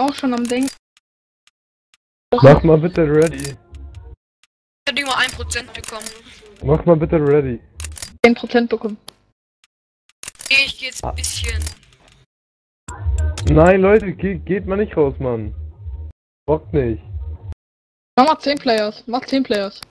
Auch schon am Denken. Mach mal bitte ready. Ich hätte nur 1% bekommen. Mach mal bitte ready. 10% bekommen. Ich geh jetzt ein bisschen. Nein, Leute, geht, geht mal nicht raus, Mann. Bockt nicht. Mach mal 10 Players. Mach 10 Players.